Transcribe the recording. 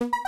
you.